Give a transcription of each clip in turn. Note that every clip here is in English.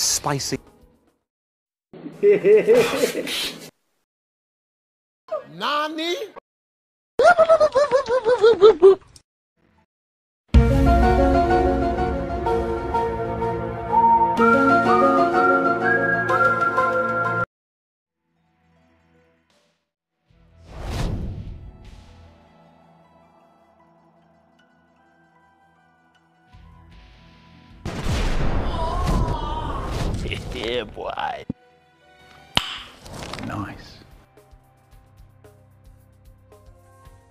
Spicy. Nani? yeah, boy. Nice.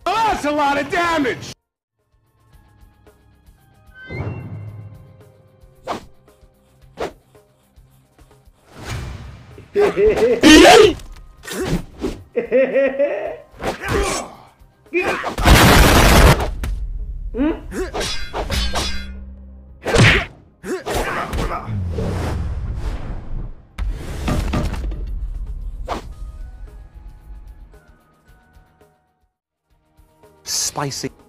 Oh, that's a lot of damage! Hmm? Spicy.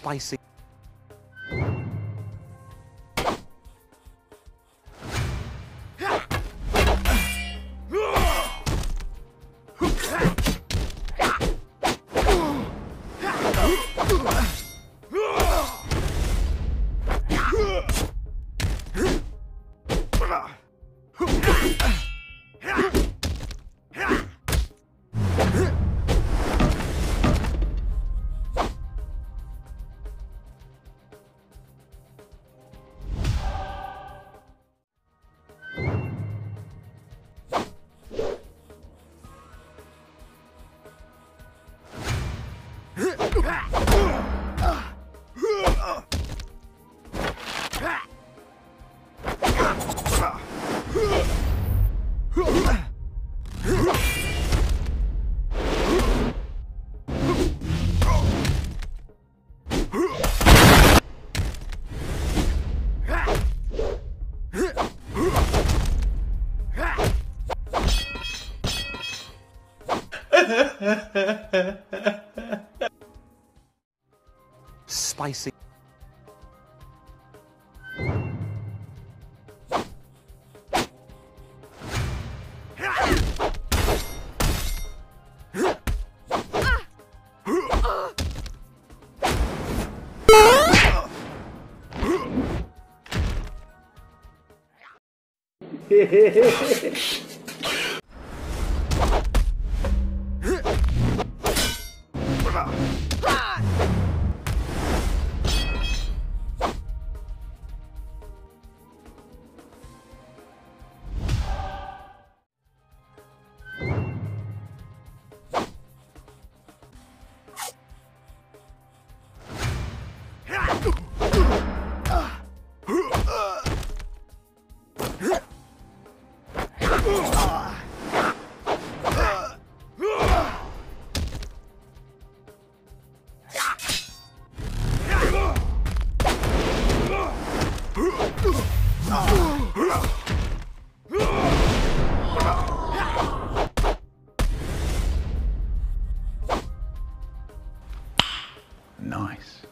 Spicy. Spicy. Nice.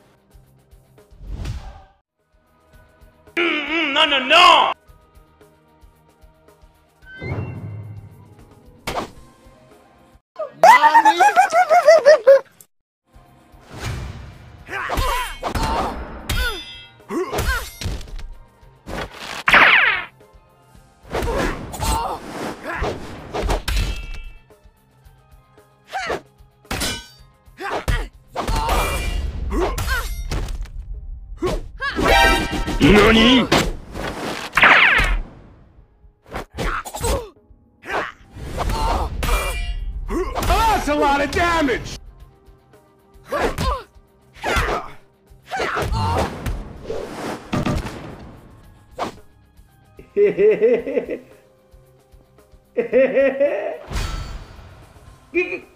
Mm, mm, no, no, no! 何 Oh, that's a lot of damage!